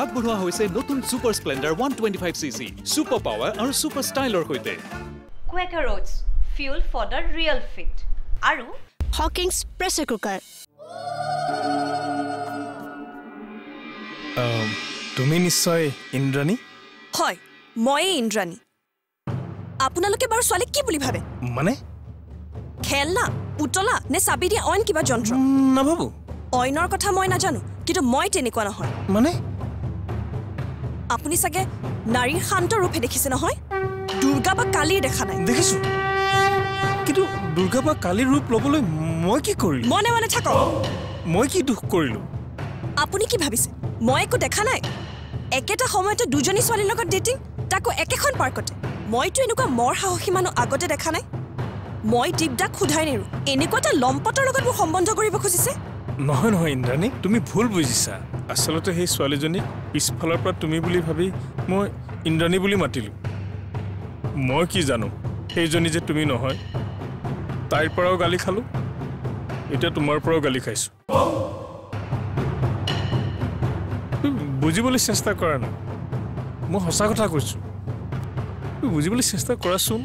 আগবঢ়োৱা হৈছে নতুন super splendor one twenty five C C super power আৰু ছুপাৰ ষ্টাইলৰ সৈতে। Quaker oats fuel for the real fit আৰু হকিংছ প্ৰেছাৰ কুকাৰ আম, তুমি নিশ্চয় ইন্দ্ৰাণী? হয় ময়েই ইন্দ্ৰাণী। আপোনালোকে বাৰু ছোৱালীক কি বুলি ভাবে? মানে? খেলনা পুতলা নে চাবি দিয়া অইন কিবা যন্ত্ৰ? নাভাবো। অইনৰ কথা মই নাজানো কিন্তু মই তেনেকুৱা নহয়। মানে? আপুনি চাগে নাৰীৰ শান্ত ৰূপে দেখিছে নহয়? দুৰ্গা বা কালীৰ দেখা নাই। দেখিছো। কিন্তু দুৰ্গা বা কালীৰ ৰূপ ল'বলৈ মই কি কৰিলো? মনে মনে থাকক। মই কি দুখ কৰিলো? আপুনি কি ভাবিছে? মই একো দেখা নাই? একেটা সময়তে দুজনী ছোৱালীৰ লগত ডেটিং তাকো একেখন পাৰ্কতে মইতো এনেকুৱা মৰ সাহসী মানুহ আগতে দেখা নাই। মই দীপদাক সোধাই নেৰো। এনেকুৱা এটা লম্পটৰ লগত মোক সম্বন্ধ কৰিব খুজিছে? নহয় নহয় ইন্দ্ৰাণী তুমি ভুল বুজিছা। আচলতে সেই ছোৱালীজনীক পিছফালৰ পৰা তুমি বুলি ভাবি মই ইন্দ্ৰাণী বুলি মাতিলোঁ। মই কি জানো সেইজনী যে তুমি নহয় তাইৰ পৰাও গালি খালোঁ। এতিয়া তোমাৰ পৰাও গালি খাইছোঁ। বুজিবলৈ চেষ্টা কৰা নাই। মই সঁচা কথা কৈছোঁ। বুজিবলৈ চেষ্টা কৰাচোন।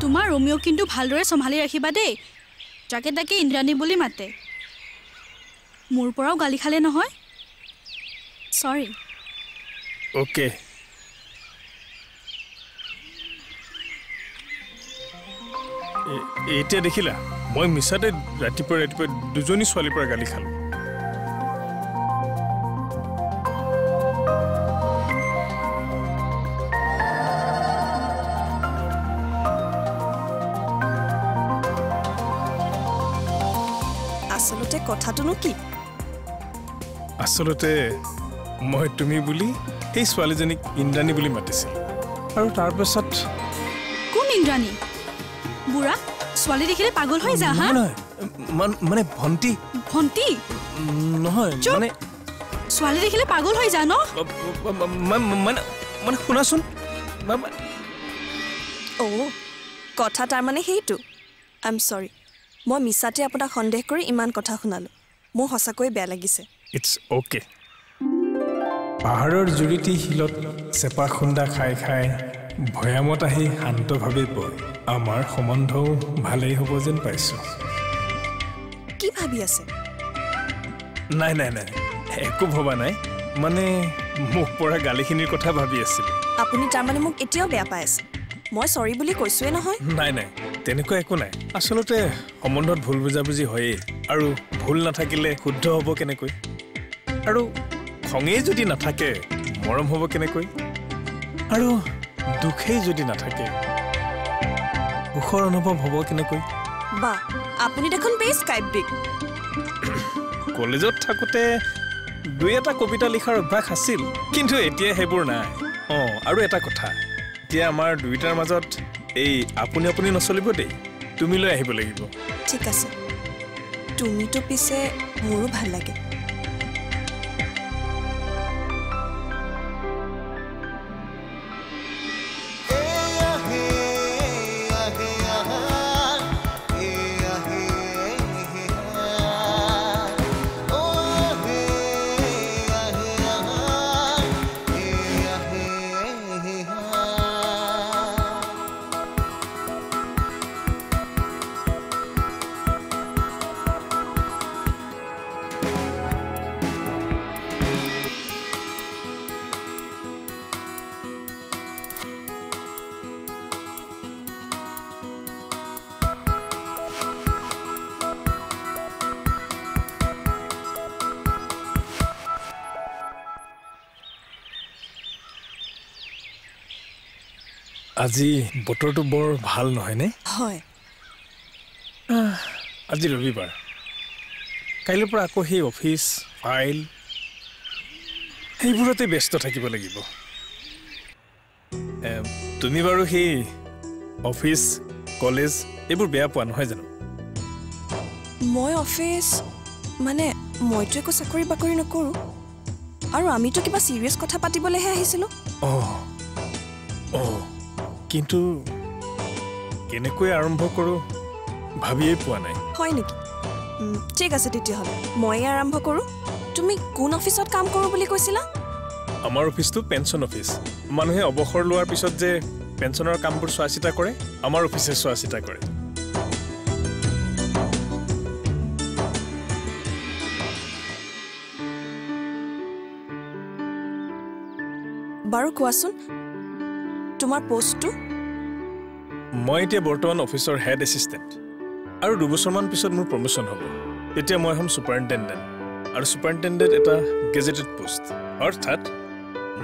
তোমাৰ ৰোমিঅ' কিন্তু ভালদৰে চম্ভালি ৰাখিবা দেই। যাকে তাকে ইন্দ্ৰাণী বুলি মাতে। মোৰ পৰাও গালি খালে নহয়। চৰি অ'কে এতিয়া দেখিলা মই মিছাতে ৰাতিপুৱা ৰাতিপুৱা দুজনী ছোৱালীৰ পৰা গালি খালোঁ। কথাটোনো কি? আচলতে মই তুমি বুলি সেই ছোৱালীজনীক ইন্দ্ৰাণী বুলি মাতিছিল। আৰু তাৰপাছত কোন ইন্দ্ৰাণী? বুঢ়া ছোৱালী দেখিলে পাগল হৈ যা হা? নহয়, মান- ভণ্টি। ভণ্টি? নহয়। মানে ছোৱালী দেখিলে পাগল হৈ যা ন? মানে মানে শুনাচোন। অ' কথা তাৰমানে সেইটো। আই এম চৰি মই মিছাতে আপোনাক সন্দেহ কৰি ইমান কথা শুনালোঁ। মোৰ সঁচাকৈয়ে বেয়া লাগিছে। ইটছ অ'কে পাহাৰৰ জুৰিটি শিলত চেপা খুন্দা খাই খাই ভৈয়ামত আহি শান্তভাৱে পৰে আমাৰ সম্বন্ধও ভালেই হ'ব যেন পাইছোঁ। কি ভাবি আছে? নাই নাই নাই। একো ভবা নাই। মানে মোক পৰা গালিখিনিৰ কথা ভাবি আছিলোঁ। আপুনি তাৰমানে মোক এতিয়াও বেয়া পাই আছে। মই চৰি বুলি কৈছোৱে নহয়। নাই নাই তেনেকুৱা একো নাই। আচলতে সম্বন্ধত ভুল বুজাবুজি হয়েই আৰু ভুল নাথাকিলে শুদ্ধ হ'ব কেনেকৈ? আৰু খঙেই যদি নাথাকে মৰম হ'ব কেনেকৈ? আৰু দুখেই যদি নাথাকে সুখৰ অনুভৱ হ'ব কেনেকৈ? বা আপুনি দেখোন বেছ কাব্যিক। কলেজত থাকোঁতে দুই এটা কবিতা লিখাৰ অভ্যাস আছিল কিন্তু এতিয়া সেইবোৰ নাই। অঁ আৰু এটা কথা। এতিয়া আমাৰ দুয়োটাৰ মাজত এই আপুনি আপুনি নচলিব দেই। তুমি লৈ আহিব লাগিব। ঠিক আছে। তুমিতো পিছে মোৰো ভাল লাগে। আজি বতৰটো বৰ ভাল নহয়নে? হয়। আজি ৰবিবাৰ। কাইলৈৰ পৰা আকৌ সেই অফিচ ফাইল সেইবোৰতে ব্যস্ত থাকিব লাগিব। তুমি বাৰু সেই অফিচ কলেজ এইবোৰ বেয়া পোৱা নহয় জানো? মই অফিচ মানে মইতো একো চাকৰি বাকৰি নকৰোঁ। আৰু আমিতো কিবা ছিৰিয়াছ কথা পাতিবলৈহে আহিছিলোঁ। অঁ অঁ কিন্তু কেনেকৈ আৰম্ভ কৰোঁ ভাবিয়েই পোৱা নাই। হয় নেকি? ঠিক আছে তেতিয়াহ'লে। ময়ে আৰম্ভ কৰোঁ। তুমি কোন অফিচত কাম কৰোঁ বুলি কৈছিলা? আমাৰ অফিচটো পেঞ্চন অফিচ। মানুহে অৱসৰ লোৱাৰ পিছত যে পেঞ্চনৰ কামবোৰ চোৱা চিতা কৰে আমাৰ অফিচে চোৱা চিতা কৰে। বাৰু কোৱাচোন তোমাৰ পষ্টটো মই এতিয়া বৰ্তমান অফিচৰ হেড এছিষ্টেণ্ট আৰু দুবছৰমান পিছত মোৰ প্ৰমোশ্যন হ'ব। তেতিয়া মই হ'ম ছুপাৰিণ্টেণ্ডেণ্ট আৰু ছুপাৰিণ্টেণ্ডেণ্ট এটা গেজেটেড পোষ্ট অৰ্থাৎ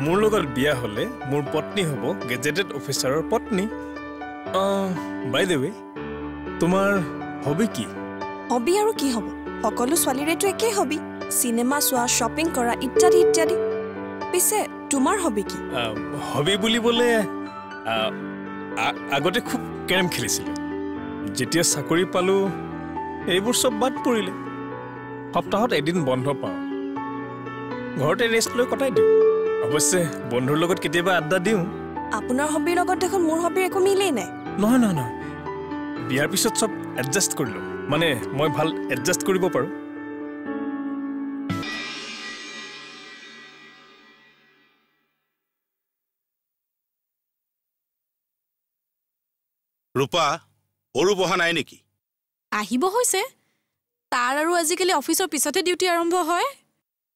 মোৰ লগত বিয়া হ'লে মোৰ পত্নী হ'ব গেজেটেড অফিচাৰৰ পত্নী। বাই দ্য ৱে তোমাৰ হবি কি? হবি আৰু কি হ'ব? সকলো ছোৱালীৰেতো একেই হবি চিনেমা চোৱা শ্বপিং কৰা ইত্যাদি ইত্যাদি। পিছে তোমাৰ হবি কি? হবি বুলিবলৈ আগতে খুব কেৰম খেলিছিলোঁ। যেতিয়া চাকৰি পালোঁ এইবোৰ চব বাদ পৰিলে। সপ্তাহত এদিন বন্ধ পাওঁ। ঘৰতে ৰেষ্ট লৈ কটাই দিওঁ। অৱশ্যে বন্ধুৰ লগত কেতিয়াবা আড্ডা দিওঁ। আপোনাৰ হবিৰ লগত দেখোন মোৰ হবিৰ একো মিলেই নাই। নহয় নহয় নহয়। বিয়াৰ পিছত চব এডজাষ্ট কৰিলোঁ মানে মই ভাল এডজাষ্ট কৰিব পাৰোঁ। ৰূপা অৰূপ অহা নাই নেকি? আহিব হৈছে। তাৰ আৰু আজিকালি অফিচৰ পিছতে ডিউটি আৰম্ভ হয়।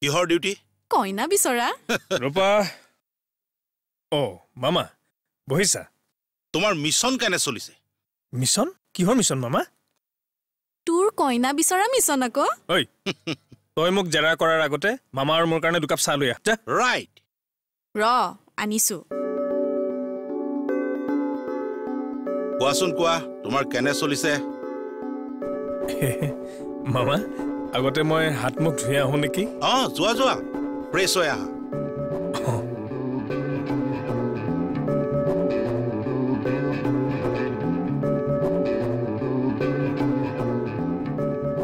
কিহৰ ডিউটি? কইনা বিচৰা। ৰূপা। অ' মামা বহিছা। তোমাৰ মিছন কেনে চলিছে? মিছন? কিহৰ মিছন মামা? তোৰ কইনা বিচৰা মিছন আকৌ। ঐ তই মোক জেৰা কৰাৰ আগতে মামা আৰু মোৰ কাৰণে দুকাপ চাহ লৈ আহ ৰাইট ৰ আনিছো। কোৱাচোন কোৱা তোমাৰ কেনে চলিছে? মামা আগতে মই হাত মুখ ধুই আহোঁ নেকি? অঁ যোৱা যোৱা ফ্ৰেছ হৈ আহা।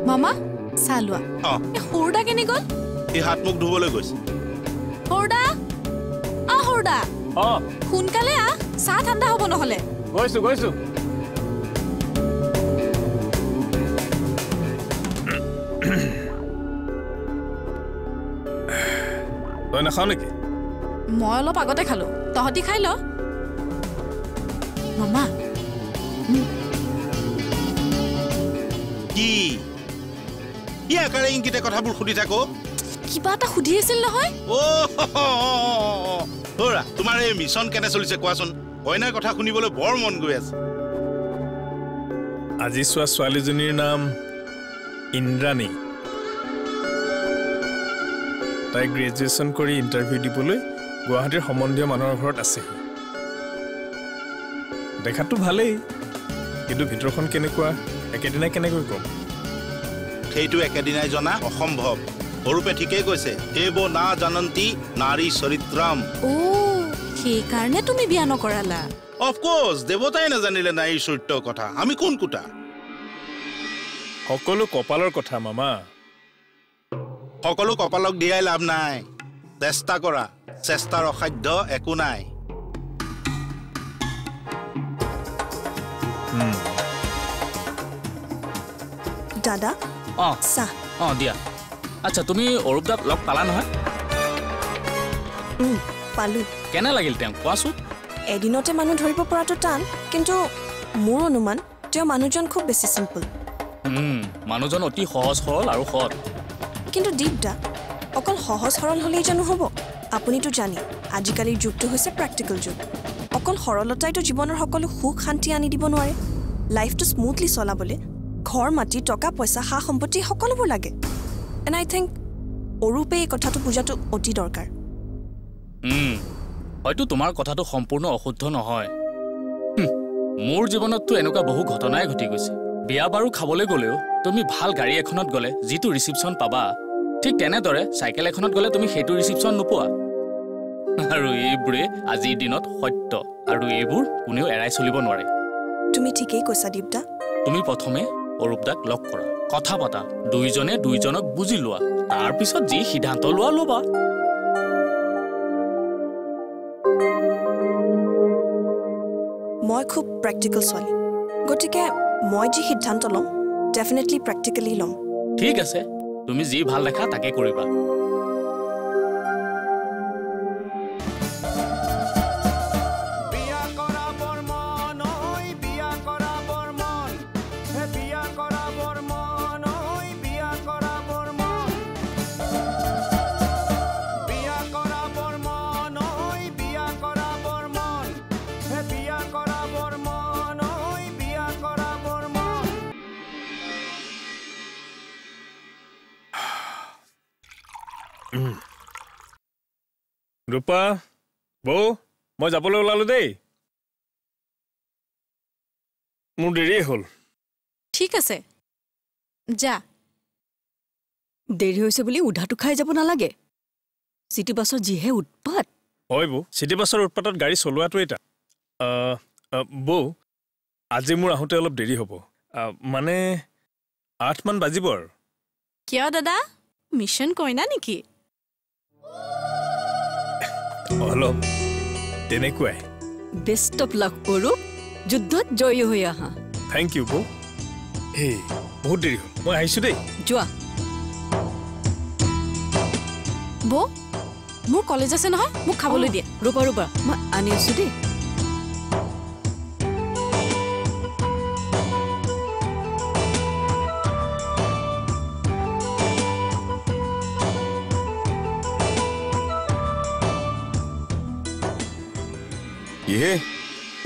মামা চাহ লোৱা। অঁ। এই সৰুদা কেনি গ'ল? সি হাত মুখ ধুবলৈ গৈছে। সৰুদা আহ সৰুদা। অঁ। সোনকালে আহ চাহ ঠাণ্ডা হ'ব নহ'লে। গৈছো গৈছো তই নাখাৱ নেকি মই অলপ আগতে খালো তহঁতি খাই ল মামা কি ই আকাৰে ইংগিতে কথাবোৰ সুধি থাকো কিবা এটা সুধি আছিল নহয় তোমাৰ এই মিছন কেনে চলিছে কোৱাচোন কইনাৰ কথা শুনিবলৈ বৰ মন গৈ আছে। আজি চোৱা ছোৱালীজনীৰ নাম ইন্দ্ৰাণী। তাই গ্ৰেজুৱেশ্যন কৰি ইণ্টাৰভিউ দিবলৈ গুৱাহাটীৰ সম্বন্ধীয় মানুহৰ ঘৰত আছেহি। দেখাততো ভালেই কিন্তু ভিতৰখন কেনেকুৱা একেদিনাই কেনেকৈ ক'ম? সেইটো একেদিনাই জনা অসম্ভৱ। অৰূপে ঠিকেই কৈছে এইব না জানন্তী নাৰী চৰিত্ৰাম। অ' সেইকাৰণে তুমি বিয়া নকৰালা। অফক'ৰ্ছ দেৱতাই নাজানিলে নাৰীৰ চৰিত্ৰৰ কথা। আমি কোন কোটা? সকলো কপালৰ কথা মামা। সকলো কপালক দিয়াই লাভ নাই। চেষ্টা কৰা। চেষ্টাৰ অসাধ্য একো নাই। দাদা অঁ। চাহ। অঁ দিয়া। আচ্ছা তুমি অৰূপ দাক লগ পালা নহয়? পালোঁ। কেনে লাগিল তেওঁক কোৱাচোন। এদিনতে মানুহ ধৰিব পৰাটো টান কিন্তু মোৰ অনুমান তেওঁ মানুহজন খুব বেছি চিম্পল মানুহজন অতি সহজ সৰল আৰু সৎ। কিন্তু দীপদা অকল সহজ সৰল হ'লেই জানো হ'ব? আপুনিতো জানে আজিকালিৰ যুগটো হৈছে প্ৰেক্টিকেল যুগ। অকল সৰলতাইতো জীৱনৰ সকলো সুখ শান্তি আনি দিব নোৱাৰে। লাইফটো স্মুথলি চলাবলৈ ঘৰ মাটি টকা পইচা সা সম্পত্তি সকলোবোৰ লাগে। এণ্ড আই থিংক অৰূপে এই কথাটো বুজাটো অতি দৰকাৰ। হয়তো তোমাৰ কথাটো সম্পূৰ্ণ অশুদ্ধ নহয়। মোৰ জীৱনততো এনেকুৱা বহু ঘটনাই ঘটি গৈছে। বিয়া বাৰু খাবলৈ গ'লেও তুমি ভাল গাড়ী এখনত গ'লে যিটো ৰিচিপশ্যন পাবা ঠিক তেনেদৰে চাইকেল এখনত গ'লে তুমি সেইটো ৰিচিপশ্যন নোপোৱা। আৰু এইবোৰে আজিৰ দিনত সত্য আৰু এইবোৰ কোনেও এৰাই চলিব নোৱাৰে। তুমি ঠিকেই কৈছা দীপদা তুমি প্ৰথমে অৰূপ দাক লগ কৰা। কথা পাতা দুইজনে দুইজনক বুজি লোৱা। তাৰপিছত যি সিদ্ধান্ত লোৱা ল'বা। মই খুব প্ৰেক্টিকেল ছোৱালী। গতিকে মই যি সিদ্ধান্ত ল'ম ডেফিনেটলি প্ৰেক্টিকেলি ল'ম। ঠিক আছে তুমি যি ভাল দেখা তাকে কৰিবা। ৰূপা বৌ মই যাবলৈ ওলালো দেই। মোৰ দেৰিয়ে হ'ল। ঠিক আছে। যা। দেৰি হৈছে বুলি উধাটো খাই যাব নালাগে। চিটি বাছৰ যিহে উৎপাত। হয় বৌ চিটি বাছৰ উৎপাতত গাড়ী চলোৱাটোৱেই এটা। বৌ আজি মোৰ আহোঁতে অলপ দেৰি হ'ব। মানে আঠমান বাজিব আৰু। কিয় দাদা? মিছন কইনা নেকি? অলপ তেনেকুৱাই বেষ্ট অফ লাক অৰূপ যুদ্ধত জয়ী হৈ আহা থেংক ইউ বৌ হেই বহুত দেৰি হ'ল মই আহিছোঁ দেই যোৱা বৌ মোৰ কলেজ আছে নহয় মোক খাবলৈ দিয়ে ৰূপা ৰূপা মই আনি আছো দেই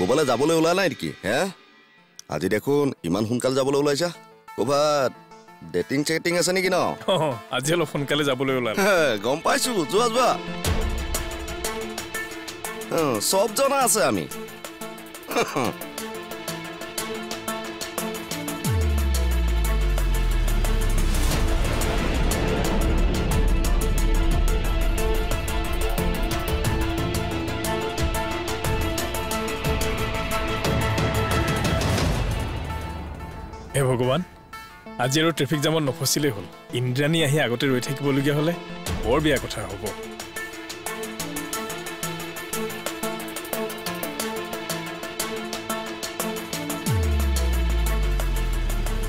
ক'ৰবালৈ যাবলৈ ওলোৱা নাই নেকি? হে? আজি দেখোন ইমান সোনকালে যাবলৈ ওলাইছা। ক'ৰবাত ডেটিং চেটিং আছে নেকি ন? আজি অলপ সোনকালে যাবলৈ ওলাল। হে, গম পাইছো। যোৱা যোৱা। চব জনা আছে আমি। ভগৱান আজি আৰু ট্ৰেফিক জামত নফচিলেই হ'ল। ইন্দ্ৰাণী আহি আগতে ৰৈ থাকিবলগীয়া হ'লে বৰ বেয়া কথা হ'ব।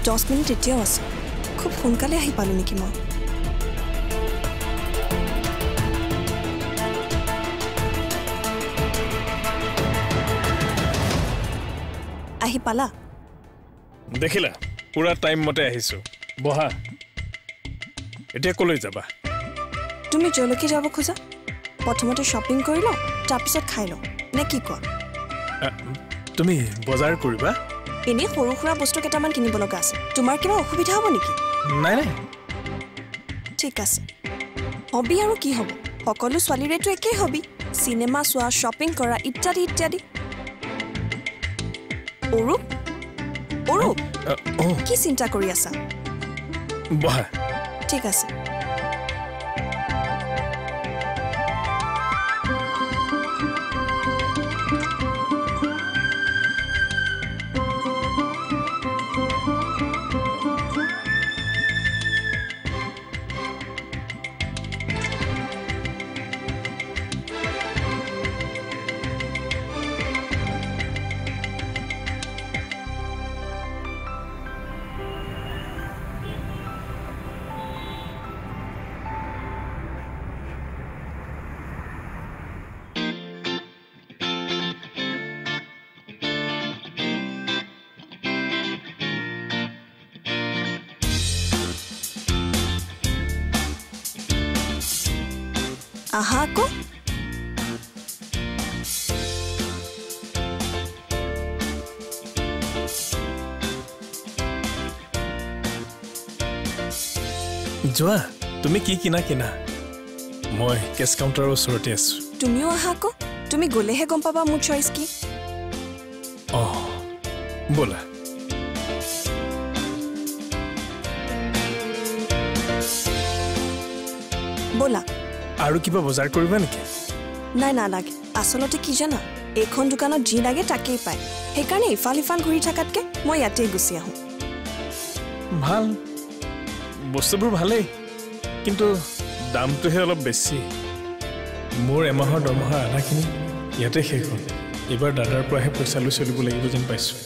দহ মিনিট এতিয়াও আছে। খুব সোনকালে আহি পালোঁ নেকি মই? আহি পালা? দেখিলা? পুৰা টাইম মতে আহিছোঁ। বহা। এতিয়া ক'লৈ যাবা? তুমি য'লৈকে যাব খোজা। প্ৰথমতে শ্বপিং কৰি লওঁ তাৰপিছত খাই লওঁ। নে কি কোৱা? তুমি বজাৰ কৰিবা? এনেই সৰু সুৰা বস্তু কেইটামান কিনিব লগা আছে। তোমাৰ কিবা অসুবিধা হ'ব নেকি? নাই নাই। ঠিক আছে। হবি আৰু কি হ'ব? সকলো ছোৱালীৰেতো একেই হবি। চিনেমা চোৱা শ্বপিং কৰা ইত্যাদি ইত্যাদি। অৰূপ? অৰূপ? কি চিন্তা কৰি আছা? বহা। ঠিক আছে। আকৌ যোৱা তুমি কি কিনা কিনা মই কেছ কাউণ্টাৰৰ ওচৰতে আছোঁ তুমিও আহা আকৌ তুমি গ'লেহে গম পাবা মোৰ চইচ কি অঁ ব'লা ব'লা আৰু কিবা বজাৰ কৰিবা নেকি? নাই নালাগে আচলতে কি জানা? এইখন দোকানত যি লাগে তাকেই পায়। সেইকাৰণে ইফাল সিফাল ঘূৰি থকাতকৈ মই ইয়াতেই গুচি আহোঁ। ভাল। বস্তুবোৰ ভালেই। কিন্তু দামটোহে অলপ বেছি। মোৰ এমাহৰ দৰমহা আধাখিনি ইয়াতে শেষ হ'ল। এইবাৰ দাদাৰ পৰাহে পইচা লৈ চলিব লাগিব যেন পাইছোঁ।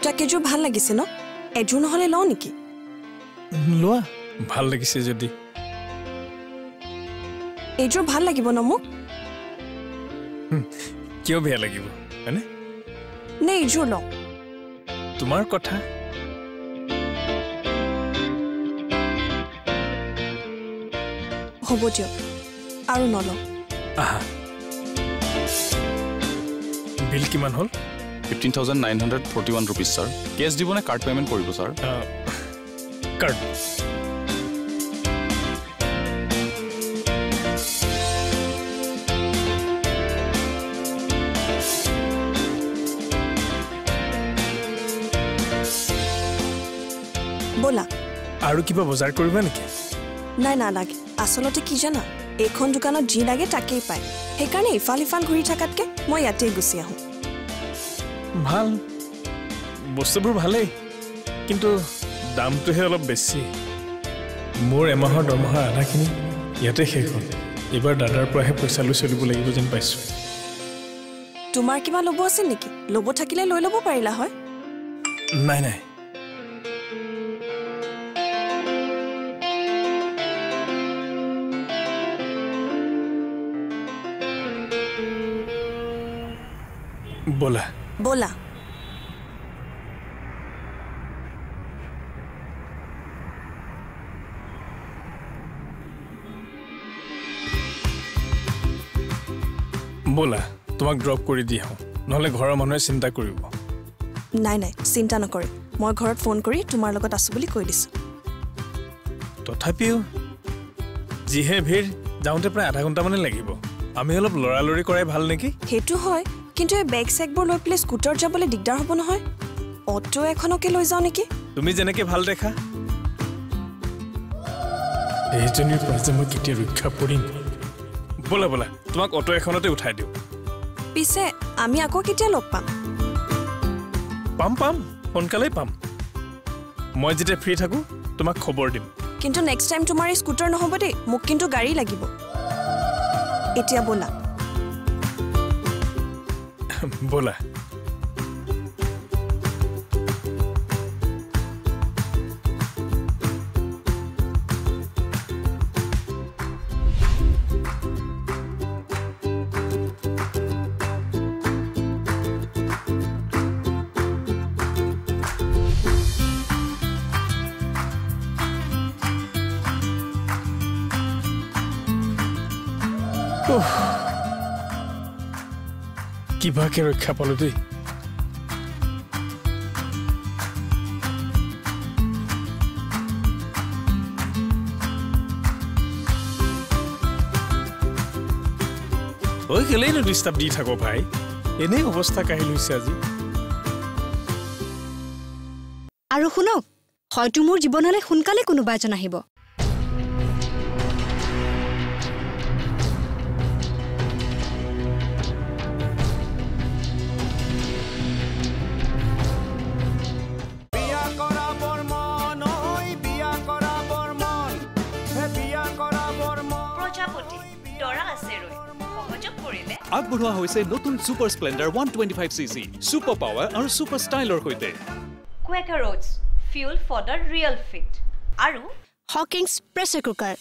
জোতা কেইযোৰ ভাল লাগিছে ন? এযোৰ নহ'লে লওঁ নেকি? লোৱা। ভাল লাগিছে যদি। এইযোৰ ভাল লাগিব ন মোক? কিয় বেয়া লাগিব হয়নে? নে এইযোৰ লওঁ? তোমাৰ কথা। হ'ব দিয়ক আৰু নলওঁ। আহা। বিল কিমান হ'ল? Fifteen thousand nine hundred forty one rupees sir cash দিবনে কাৰ্ড পে'মেণ্ট কৰিব ছাৰ কাৰ্ড ব'লা আৰু কিবা বজাৰ কৰিবা নেকি? নাই নালাগে। আচলতে কি জানা? এইখন দোকানত যি লাগে তাকেই পায়। সেইকাৰণে ইফাল সিফাল ঘূৰি থকাতকৈ মই ইয়াতেই গুচি আহোঁ। ভাল বস্তুবোৰ ভালেই কিন্তু দামটোহে অলপ বেছি। মোৰ এমাহৰ দৰমহাৰ আধাখিনি ইয়াতে শেষ হ'ল। এইবাৰ দাদাৰ পৰাহে পইচা লৈ চলিব লাগিব যেন পাইছোঁ। তোমাৰ কিবা ল'ব আছিল নেকি? ল'ব থাকিলে লৈ ল'ব পাৰিলা হয়? নাই নাই। ব'লা। ব'লা ব'লা তোমাক ড্ৰপ কৰি দি আহোঁ। নহ'লে ঘৰৰ মানুহে চিন্তা কৰিব। নাই নাই চিন্তা নকৰে। মই ঘৰত ফোন কৰি তোমাৰ লগত আছোঁ বুলি কৈ দিছোঁ। তথাপিও যিহে ভিৰ যাওঁতে প্ৰায় আধা ঘণ্টামানে লাগিব। আমি অলপ লৰালৰি কৰাই ভাল নেকি? সেইটো হয়। কিন্তু এই বেগ চেগবোৰ লৈ পেলাই স্কুটাৰত যাবলৈ দিগদাৰ হ'ব নহয়। অ'টো এখনকে লৈ যাওঁ নেকি? তুমি যেনেকে ভাল দেখা। এইজনীৰ পৰা যে মই কেতিয়া ৰক্ষা পৰিম? ব'লা ব'লা তোমাক অটো এখনতে উঠাই দিওঁ। পিছে আমি আকৌ কেতিয়া লগ পাম? পাম পাম সোনকালেই পাম। মই যেতিয়া ফ্ৰী থাকোঁ তোমাক খবৰ দিম। কিন্তু নেক্সট টাইম তোমাৰ এই স্কুটাৰ নহ'ব দেই মোক কিন্তু গাড়ী লাগিব। এতিয়া ব'লা। ব'লা উফ। কিবাকে ৰক্ষা পালো দেই। ঐ কেলেইনো ডিষ্টাৰ্ব দি থাকো ভাই? এনেই অৱস্থা কাঢ়ি লৈছে আজি। আৰু শুনক হয়তো মোৰ জীৱনলৈ সোনকালে কোনোবা এজন আহিব। আগবঢ়োৱা হৈছে নতুন super splendor one twenty five C C super power আৰু ছুপাৰ ষ্টাইলৰ সৈতে। কুৱেকাৰ roads fuel for the real fit আৰু হকিংছ প্ৰেছাৰ কুকাৰ